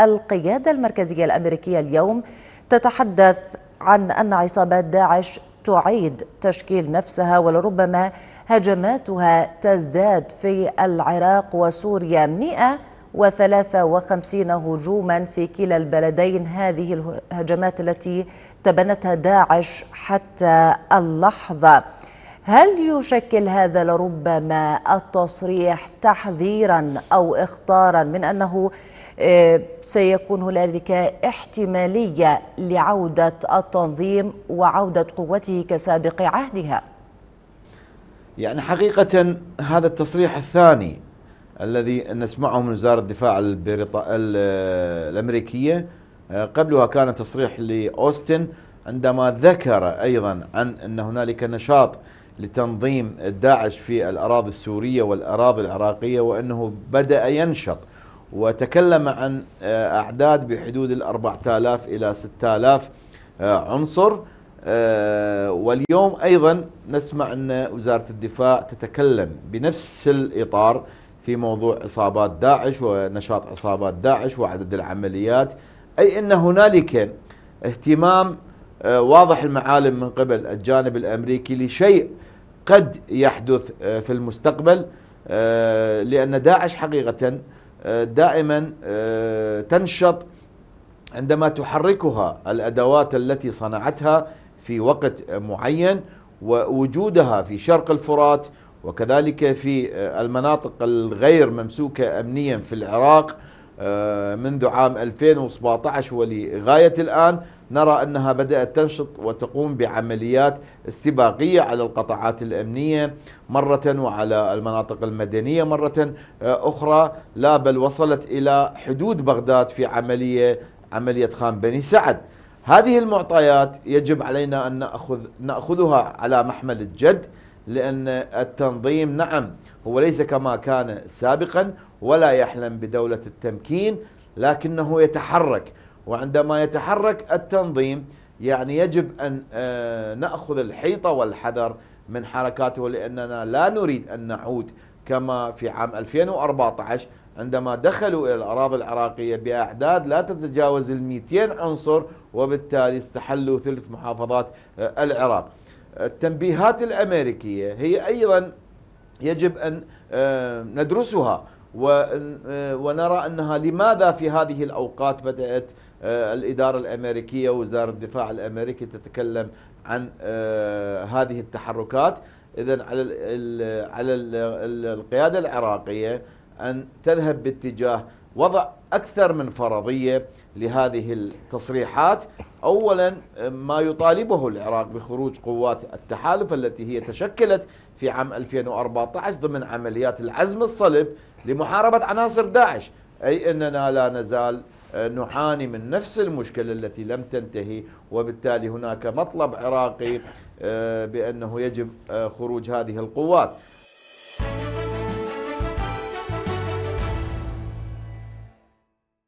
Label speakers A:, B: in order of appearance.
A: القيادة المركزية الأمريكية اليوم تتحدث عن أن عصابات داعش تعيد تشكيل نفسها ولربما هجماتها تزداد في العراق وسوريا. 153 هجوما في كلا البلدين. هذه الهجمات التي تبنتها داعش حتى اللحظة. هل يشكل هذا لربما التصريح تحذيرا أو إخطارا من أنه آه، سيكون هنالك احتمالية لعودة التنظيم وعودة قوته كسابق عهدها؟
B: يعني حقيقة هذا التصريح الثاني الذي نسمعه من وزارة الدفاع البريط... الأمريكية آه، قبلها كان تصريح لأوستن عندما ذكر أيضا عن أن هنالك نشاط لتنظيم داعش في الأراضي السورية والأراضي العراقية وأنه بدأ ينشط وتكلم عن آه، أعداد بحدود الأربعة آلاف إلى ستة آلاف آه، عنصر. آه، واليوم أيضا نسمع أن وزارة الدفاع تتكلم بنفس الإطار في موضوع إصابات داعش ونشاط إصابات داعش وعدد العمليات أي أن هنالك اهتمام واضح المعالم من قبل الجانب الأمريكي لشيء قد يحدث في المستقبل لأن داعش حقيقة دائما آه، تنشط عندما تحركها الأدوات التي صنعتها في وقت معين ووجودها في شرق الفرات وكذلك في آه، المناطق الغير ممسوكة امنيا في العراق آه، منذ عام 2017 ولغاية الآن. نرى أنها بدأت تنشط وتقوم بعمليات استباقية على القطاعات الأمنية مرة وعلى المناطق المدنية مرة آه، أخرى. لا بل وصلت إلى حدود بغداد في عملية عملية خان بني سعد. هذه المعطيات يجب علينا أن نأخذ نأخذها على محمل الجد لأن التنظيم نعم هو ليس كما كان سابقا ولا يحلم بدولة التمكين لكنه يتحرك. وعندما يتحرك التنظيم يعني يجب أن آه، نأخذ الحيطة والحذر من حركاته لأننا لا نريد أن نعود كما في عام 2014 عندما دخلوا إلى الأراضي العراقية بأعداد لا تتجاوز ال 200 عنصر وبالتالي استحلوا ثلث محافظات آه، العراق. التنبيهات الأمريكية هي أيضا يجب أن آه، ندرسها. ونرى أنها لماذا في هذه الأوقات بدأت آه، الإدارة الأمريكية وزارة الدفاع الأمريكي تتكلم عن آه، هذه التحركات. إذا على القيادة العراقية أن تذهب باتجاه وضع أكثر من فرضية لهذه التصريحات. أولا ما يطالبه العراق بخروج قوات التحالف التي هي تشكلت في عام 2014 ضمن عمليات العزم الصلب لمحاربة عناصر داعش. أي أننا لا نزال نعاني من نفس المشكلة التي لم تنتهي وبالتالي هناك مطلب عراقي آه، بأنه يجب آه، خروج هذه القوات.